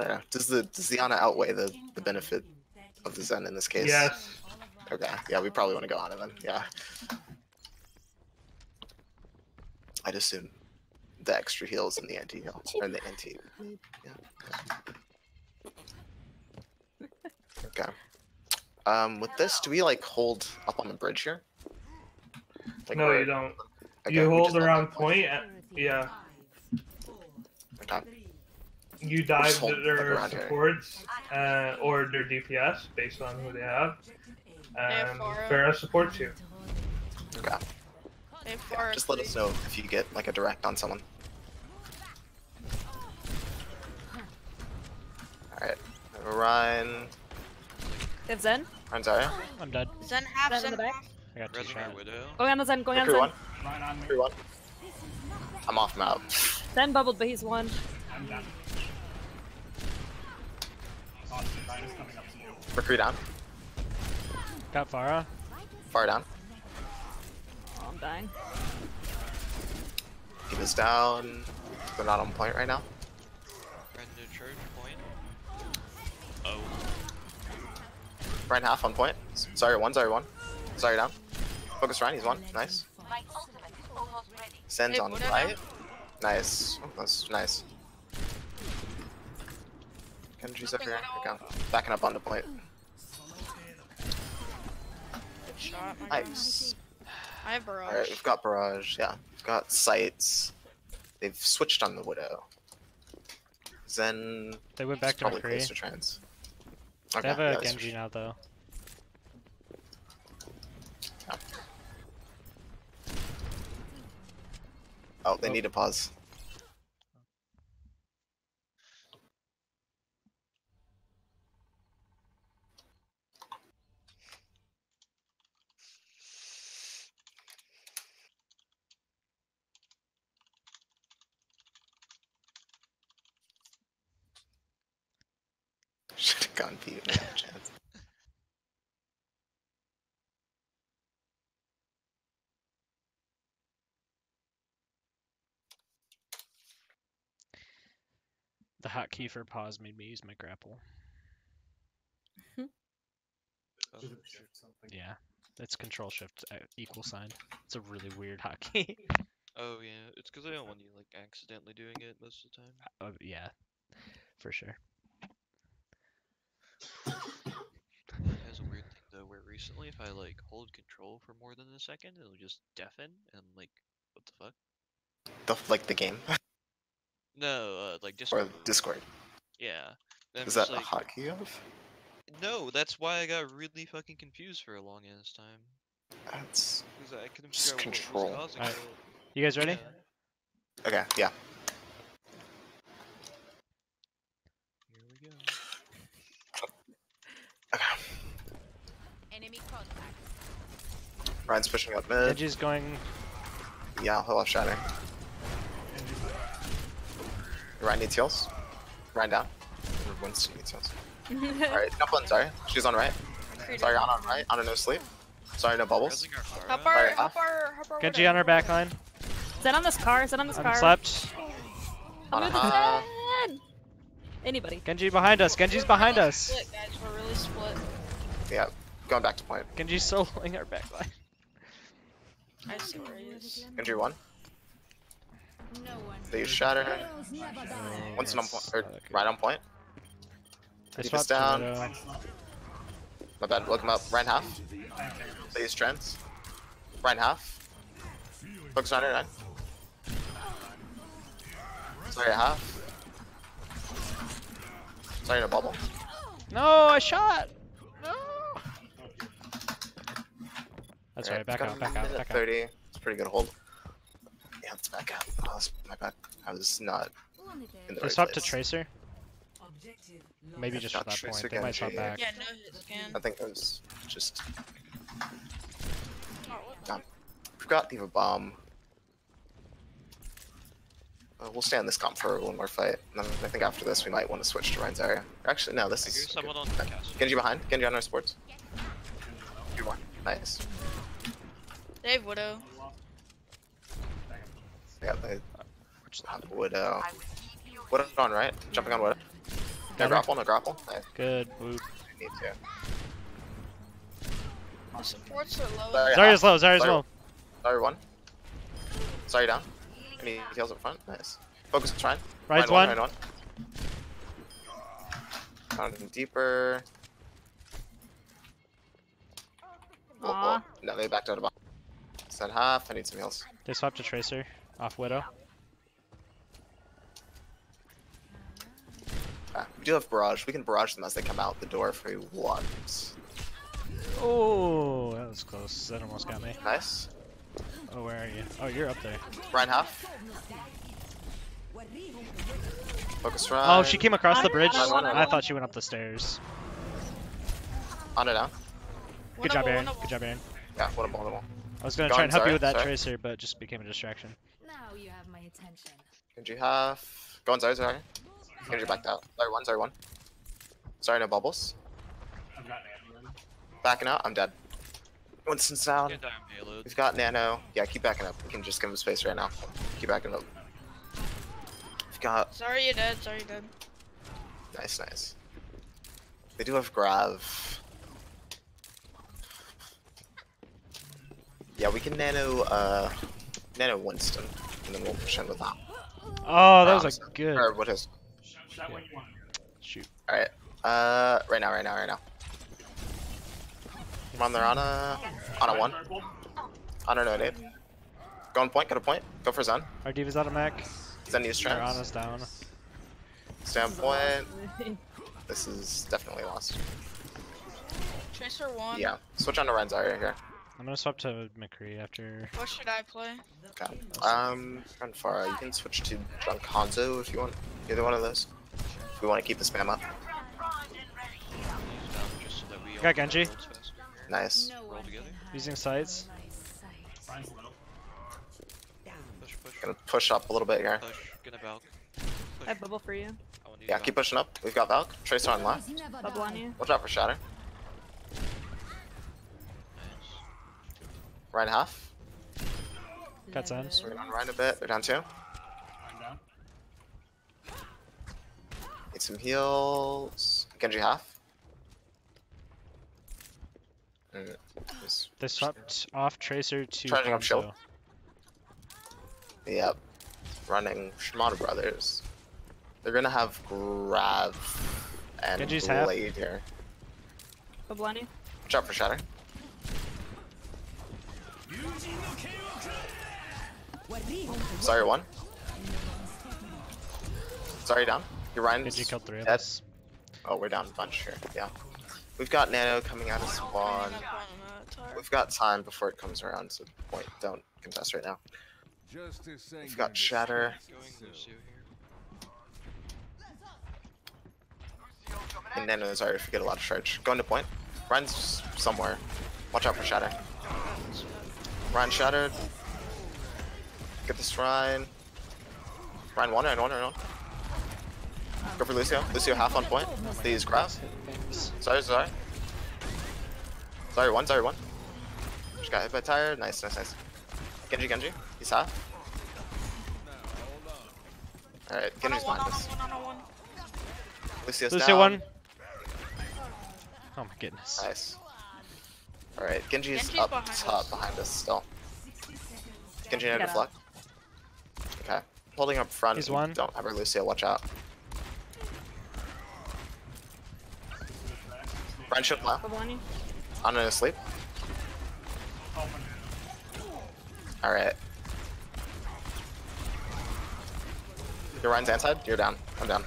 I. Does the does the Ana outweigh the the benefit of the Zen in this case? Yes. Okay. Yeah, we probably want to go Ana then. Yeah. I'd assume the extra heals and the anti heal or the anti. Yeah. Okay. Um, with this, do we like hold up on the bridge here? Like, No, you don't. okay, you hold around point. and- Yeah. Okay. You dive hold, like, their supports uh, or their DPS based on who they have. Yeah, And Pharah. Pharah supports you. Okay. Yeah, just let us know if you get like a direct on someone. Alright. Rein. They have Zen. Rein Zarya. I'm dead. Zen half, Zen in the back. I got two Resing shot. our widow. Going on the Zen, going on Zen. one. Crew one. I'm off map. Zen bubbled, but he's one. Mercury down. Got Pharah. Far down. Oh, I'm dying. D.Va's down. They're not on point right now. Render charge point. Oh. Rein half on point. Sorry, one, sorry, one. Sorry, down. Focus Rein, he's one. Nice. Sends Hey, on what are right. Nice. Oh, that's nice. Genji's up here. Okay. Backing up onto point. Good shot. my guy. Nice. I have barrage. Alright, we've got Barrage, yeah. We've got Sights. They've switched on the Widow. Zen. They went back to probably McCree. close to trans. They have a that's- Genji now though. Oh, they oh. need to pause. Should have gone P. No chance. The hotkey for pause made me use my grapple. Yeah, it's Control Shift uh, equal sign. It's a really weird hotkey. Oh yeah, it's because I don't want you like accidentally doing it most of the time. oh, yeah, for sure. It has a weird thing though, where recently if I like hold control for more than a second, it'll just deafen, and I'm like, what the fuck? The, like the game No, uh, like or Discord. Discord. Yeah. And Is that just a like, hotkey of? No, that's why I got really fucking confused for a long ass time. That's I couldn't Just figure out control. what was causing You guys ready? Yeah, okay. Yeah. Here we go. Okay. Enemy contact. Rein's pushing up mid. Genji's going. Yeah, he'll have shatter. Rein needs heals. Rein down. Winston needs heals. Alright, jump on sorry. She's on right. Sorry, is- on on right. On a no sleep. Sorry, no bubbles. Resing our Pharah. How far? Alright, How far? How far? Genji on her back line. Zen on this car, Zen on this car. Unslept. I'm On a. Zen! Anybody. Genji behind us. Genji's behind us. Split, guys. We're really split. Yeah, going back to point. Genji's soloing our back line. I see where he is. Injury one. No one. They use shatter. Winston on point. Or right on point. I Deep is swapped to down. Widow. My bad. Look him up. Rein half. They use trends. Rein half. Focus on her nine. Sorry, half. Sorry, no bubble. No, I shot. No. That's Alright, right. Back out. Back out. minute Back out. 30. It's a pretty good hold. Yeah, let's back out. Oh, that's my bad. I was not in the They right swapped to. Tracer. Maybe just for that Tracer point. They might swap back. Yeah, no hit scan. I think it was just Oh, what? done. Forgot to leave a bomb. Uh, we'll stay on this comp for one more fight. And then I think after this we might want to switch to Ryan's area. Actually, no, this I is. hear good. someone on the Okay. Genji behind. Genji on our sports. Two more. Nice. Dave Widow. Yeah, they have Widow. Widow on right. Jumping on Widow. No grapple, no grapple. Nice. Good. Whoop. Need to. The supports are low. Sorry, Zarya's uh, low. Zarya's Sorry. low. Sorry, one. Sorry, down. Any heals up front? Nice. Focus on Shrine. Ride's Rein one. Rein one. Down deeper. Whoa, whoa. Aw. No, they backed out of bottom. Send half. I need some heals. They swapped to Tracer off Widow. Ah, we do have barrage. We can barrage them as they come out the door if we want. Oh, that was close. That almost got me. Nice. Oh, where are you? Oh, you're up there. Rein half. Focus Rein. Oh, she came across the bridge. Run, I thought she went up the stairs. On it now. Good job, Aaron. Good job, Aaron. Yeah, what a ball, what a ball. I was gonna Go try and help sorry, you with that sorry. Tracer, but it just became a distraction. Now you have my attention. Genji half. Go on, Zarya, Zarya. Genji backed out. Sorry, one, sorry, one. Sorry, no bubbles. Backing out, I'm dead. Winston's down. Get down payload. We've got Nano. Yeah, keep backing up. We can just give him space right now. Keep backing up. We've got. Sorry, you're dead. Sorry, you're dead. Nice, nice. They do have Grav. Yeah, we can Nano, uh. Nano Winston. And then we'll push in with that. Oh, that was Promise. a good. Or what is. Shoot. Alright. Uh, right now, right now, right now. Come on, they're on a. On a one. On a no nade. Go on point, go to point. Go for Zen. Our D.Va's out of mech. Zen use They're on trends. us down. Standpoint. This is definitely lost. Tracer one. Yeah. Switch on to Renzari here. I'm gonna swap to McCree after. What should I play? Okay. Um, Renfara, you can switch to Drunk Hanzo if you want. Either one of those. If we want to keep the spam up. Use down just so that we Got Genji. get rolls faster. Nice. No Roll one together. can hide Using sights. my sight. Push, push, Gonna push up a little bit here. push. Gonna Valk. I have bubble for you. I wanna use Yeah, keep pushing up. We've got Valk. Tracer on left. Bubble on you. Watch out for Shatter. Rein half. Got Zen. Swinging on Rein a bit. They're down two. Need some heals. Genji half. Mm, They swapped off Tracer to. Charging up shield. Yep. Running Shimada Brothers. They're gonna have Grav and Genji's half. Blade here. Bubble on. Watch out for Shatter. Sorry, one. Sorry, down. Your Rein's Genji killed three of dead. us. Oh, we're down a bunch here. Yeah. We've got Nano coming out of spawn. Up on that tower. We've got time before it comes around, so point, don't contest right now. We've got Shatter. Going Lucio here. And Nano is already if we get a lot of charge. Going to point. Rein's somewhere. Watch out for Shatter. Rein shattered. Get this Rein. Rein one, Rein one, Rein one. Go for Lucio. Lucio half on point. These use grass. Sorry, sorry. Sorry, one, sorry, one. Just got hit by tire. Nice, nice, nice. Genji, Genji. He's half. Alright, Genji's behind us. one on one. Lucio's Lucio down. one. Oh my goodness. Nice. Alright, Genji's, Genji's up behind top us. behind us still. Genji near Got deflect. Okay. Holding up front. He's we one. Don't have our Lucio, watch out. Rein should left. Bubble on you. On and asleep. Alright. Your Rein's inside? You're down. I'm down.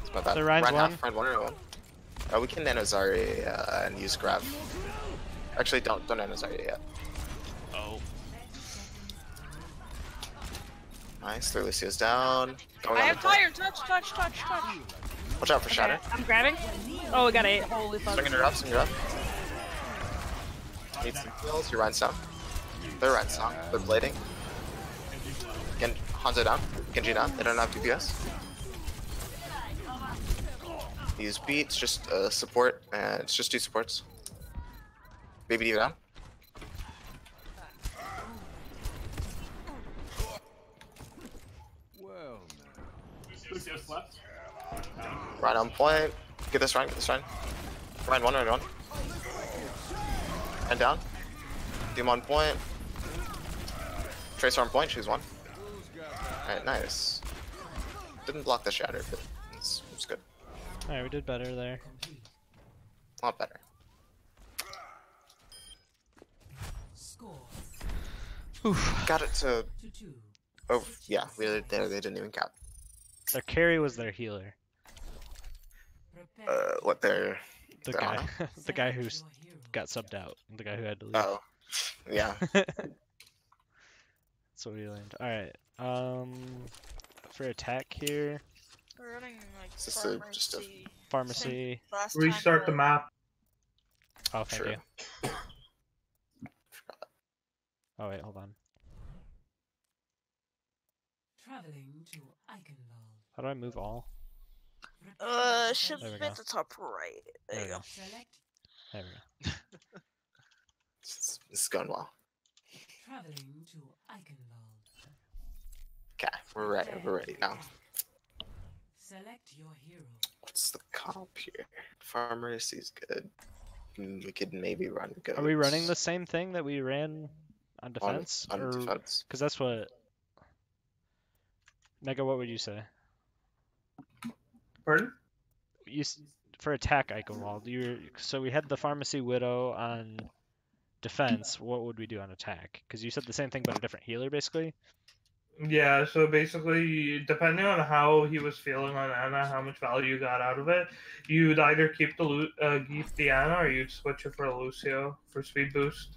It's my bad. The Rein's Rein one. half, Rein one or one. Uh, we can nano Zari uh, and use grab. Actually, don't don't nano Zari yet. Oh. Nice. Lucio's down. Going I have fire. Touch, touch, touch, touch. Watch out for Shatter. Okay, I'm grabbing. Oh, we got eight. Holy fuck. Swinging her up, swinging her up. Need some heals. Your Rein's down. They're Rein's down. They're blading. Gen Hanzo down. Genji down. They don't have DPS. Use beats, just uh, support, and it's just two supports. Baby D down. Right on point. Get this Rein, get this Rein. Rein one, Rein one. And down. Doom on point. Tracer on point, she's one. Alright, nice. Didn't block the shatter, but it's, it's good. Alright, we did better there. A lot better. Score Got it to. to. Oh, yeah, we did there, they didn't even count. Their carry was their healer. Uh, what their. The their guy, the guy who Select s- your hero. got subbed out. The guy who had to leave. Oh. Yeah. That's what we learned. Alright, um, for attack here, We're running like Is this a- just a- pharmacy. pharmacy. Last time, Restart the map. Oh, thank Sure. you. Oh wait, hold on. Traveling to Eichenwald. How do I move all? Uh, should There we be at the top right. There, There we you go. go. There we go. This this is going well. traveling to Eichenwald. Okay, we're ready. We're ready now. Select your hero. What's the comp here? Pharmacy is good. Mm, We could maybe run good. Are we running the same thing that we ran on defense? on or... defense? Because that's what. Mega, what would you say? Pardon? You for attack Eichenwald. You were, so we had the pharmacy widow on defense. What would we do on attack? Because you said the same thing but a different healer, basically. Yeah, so basically, depending on how he was feeling on Ana, how much value you got out of it, you'd either keep the uh, keep the Ana or you'd switch it for a Lucio for speed boost.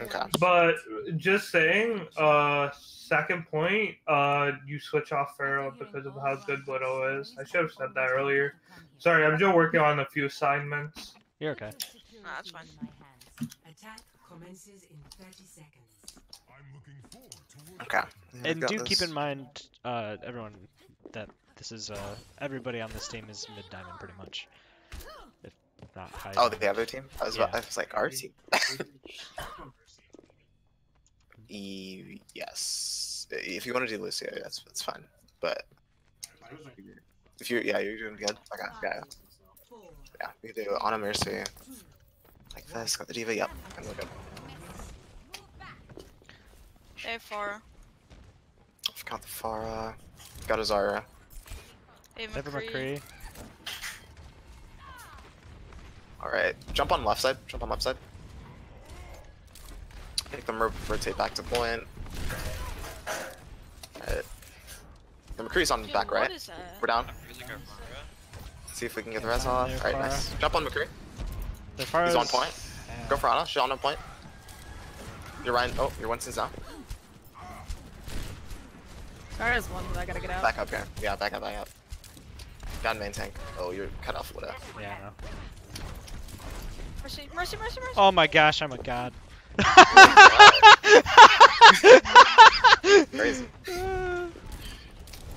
Okay. But just saying, uh, second point, uh, you switch off Pharaoh because of how good Widow is. I should have said that earlier. Sorry, I'm still working on a few assignments. You're okay. Nah, that's fine. Attack commences in 30 seconds. Okay. We've And got do keep in mind, uh, everyone, that this is uh, everybody on this team is mid diamond pretty much, if not oh, high. Oh, the other team? I was, about, Yeah. I was like, our team. E- yes. If you want to do Lucio, that's that's fine. But if you, yeah, you're doing good. Okay, yeah, Four, yeah. We can do Ana Mercy like this. Got the D.Va. Yep, and we're good. Hey, Pharah. I've got the Pharah. Got a Zara. Hey, Never McCree. McCree. All right, jump on left side. Jump on left side. Make them rotate back to point. Alright. The McCree's on Dude, back right. We're down. Using. See if we can get the Yeah, res off. Alright, nice. Jump on McCree. The far He's on point. Yeah. Go for Ana. She's on point. You're Rein. Oh, you're Winston's down. There's one that I gotta get out. Back up here. Yeah, back up, back up. Got main tank. Oh, you're cut off Widow. Yeah, I know. Mercy, mercy, mercy, mercy. Oh my gosh, I'm a god. Crazy.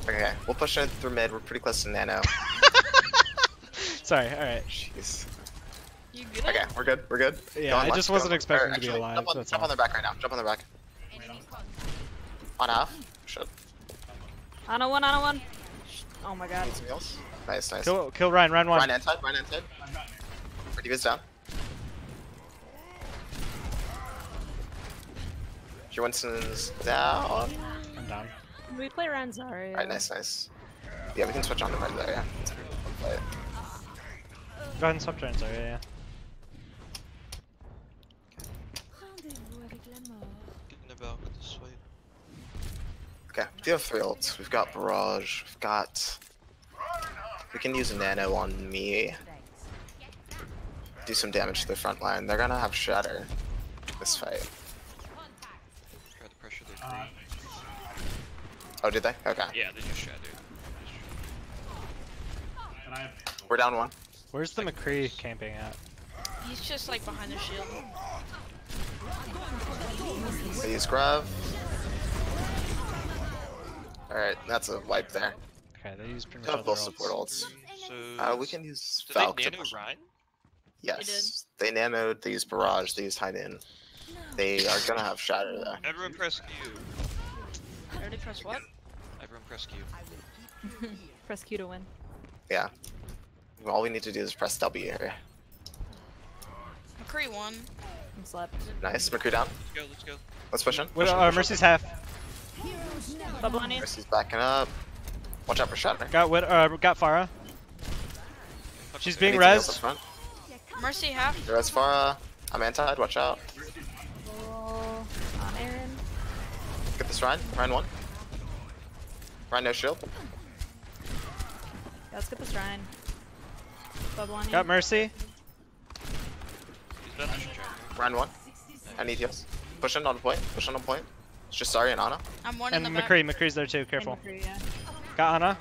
Okay, we'll push it through mid. We're pretty close to Nano. Sorry. All right. Jeez. You good? Okay, we're good. We're good. Yeah, Go on I left, just wasn't expecting or to be alive, Jump on, jump on their back right now. Jump on their back. On half. Shit. Ana one, Ana one. Oh my god. Need some heals. Nice, nice. Kill, kill Rein. Rein one. Rein inside. Rein inside. D.Va's down. Your Winston's down. I'm down. We play around Zarya. Alright, nice, nice. Yeah, we can switch on the right there, yeah. Play it. Go ahead and swap turns. Sorry. Yeah. yeah. Getting about with this fight. Okay, we do have three ults. We've got Barrage, we've got... We can use Nano on me. Do some damage to the front line. They're gonna have Shatter this fight. Try to pressure their creep. Oh, did they? Okay. Yeah, they just shattered. We're down one. Where's the McCree camping at? He's just like behind the shield. They use Grav. Alright, that's a wipe there. Okay, they use pretty We much have all both support ults. ults. So Uh, we can use Did Valk they to nano. Rein? Yes. They nanoed, they used Barrage, they used Hide In. They are gonna have Shatter there. Everyone press Q. already pressed what? Everyone press Q. Press Q to win. Yeah. All we need to do is press W here. McCree won. I'm slept. Nice. McCree down. Let's go, let's go. Let's push in. Push in, uh, push in. Mercy's half. Bubble on you. Mercy's backing up. Watch out for Shatter. Got Wid uh, got Pharah. She's being Anything else res. front? Mercy half. Res Pharah. I'm anti. Watch out. Oh, Aaron. Get this Rein. Rein one. Rein no shield. Yeah, let's get this Rein. Bubble on you. Got Mercy. He's better than Tracker. Rein one. I need heals. Push in on point. Push in on point. It's just Sorry and Ana. I'm one And in the back. McCree. McCree's there too. Careful. McCree, yeah. Got Ana.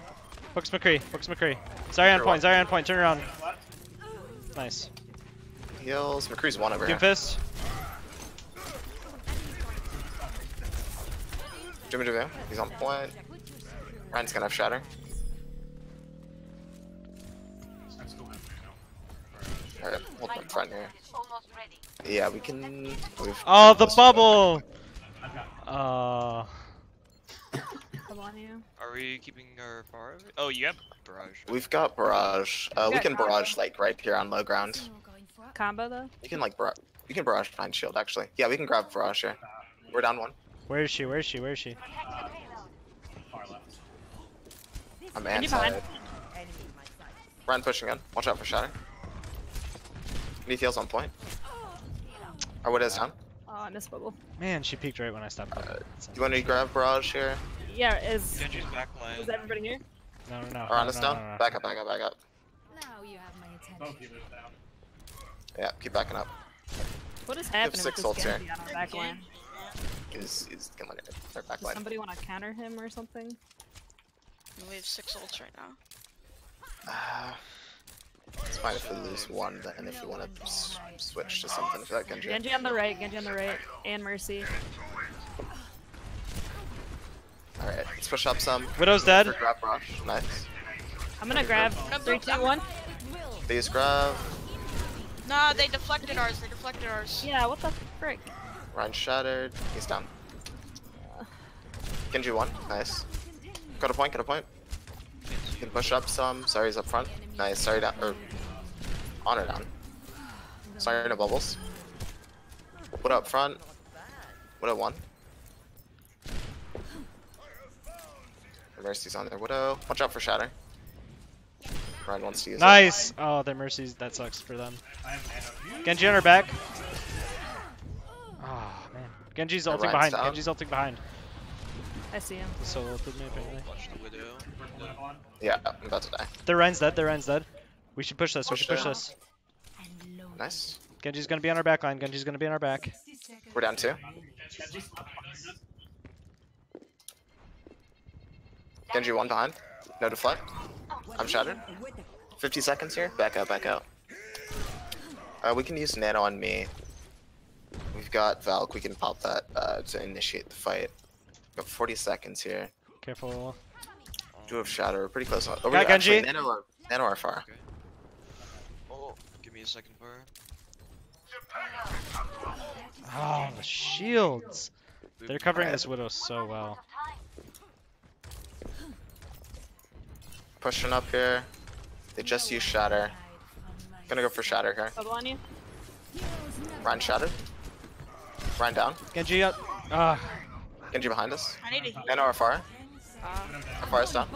Hooks McCree. Hooks McCree. Zarya on point. one. Zarya on point. Turn around. Nice. Heals. McCree's one over Doom here. fist. Jimmy Deville. He's on point. Rein's gonna have Shatter. Alright, hold my front here. Yeah, we can. We've Oh, the bubble. Uh. Bubble on you. Are we keeping our far? Oh, you have barrage. We've got barrage. Uh, we got can barrage barrage. like right here on low ground. Going for it. Combo though. You can like barrage. You can barrage behind shield actually. Yeah, we can grab barrage here. We're down one. Where is she? Where is she? Where is she? I'm Can you anti. behind? Rein pushing in. Watch out for shatter. Need heals on point. Our Widow's down. Oh, I missed bubble. Man, she peeked right when I stopped. Uh, clicking. You want to grab barrage here? Yeah, is Genji's back line. is everybody here? No, no, no. Or no, on us no, down? no, no. Back up, back up, back up. Now you have my attention. Yeah, keep backing up. What is happening with six this ults here. Genji on our back line? He's, he's killing it. They're back Does line. somebody want to counter him or something? We have six ults right now. Uh, it's fine if we lose one, then if we want to switch to something for that Genji. Genji on the right, Genji on the right, and Mercy. Alright, let's push up some. Widow's dead. Grab rush. Nice. I'm gonna grab three, two, one. These grab. Nah, they deflected ours. They deflected ours. Yeah, what the frick? Rein shattered. He's down. Genji one. Nice. Got a point, got a point. You can push up some. Sorry, he's up front. Nice. Sorry down. Or on or down. Sorry, no bubbles. What up front? What up one? Mercy's on there. Widow. Watch out for Shatter. Rein wants to use it. Nice. Oh, their mercies. That sucks for them. Genji on her back. Oh man. Genji's ulting behind. Genji's ulting behind. I see him. The solo ulted me apparently. Watch the widow. Yeah, I'm about to die. Their Rein's dead. Their Rein's dead. We should push this. We should push it. this. Nice. Genji's gonna be on our back line. Genji's gonna be on our back. We're down two. Genji one behind. No deflect. I'm shattered. 50 seconds here. Back up, back out. Uh, we can use nano on me. We've got Valk. We can pop that uh, to initiate the fight. Got 40 seconds here. Careful. Do have shatter. We're pretty close. Oh, Got wait, actually, Genji. nano are, nano are far. Oh, give me a second bar. Oh, the shields. They're covering this widow so well. Pushing up here. They just use shatter. Gonna go for shatter here. Bubble on you. Rein shattered. Rein down. Genji up. Ah, Genji behind us. I need a heal. Nano are far. Uh, Our far is down.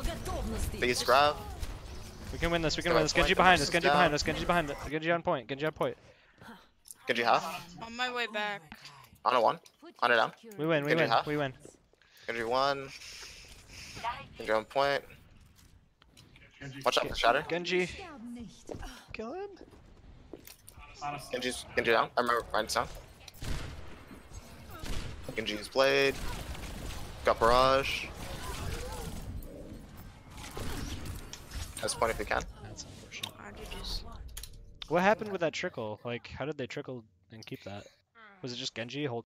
These grab. we can win this. We can win this. Genji behind us. Genji behind us. Genji behind us. Genji on point. Genji on point. Genji half. on my way back. On a one. On it down. We win. We Genji win. half. We win. Genji one. Genji on point. Watch out for shatter. Genji. Kill him. Genji's Genji down. I remember Rein's down. Genji's blade. Got barrage. Has point if you can. That's unfortunate. I did just. What happened with that trickle? Like, how did they trickle and keep that? Was it just Genji hold?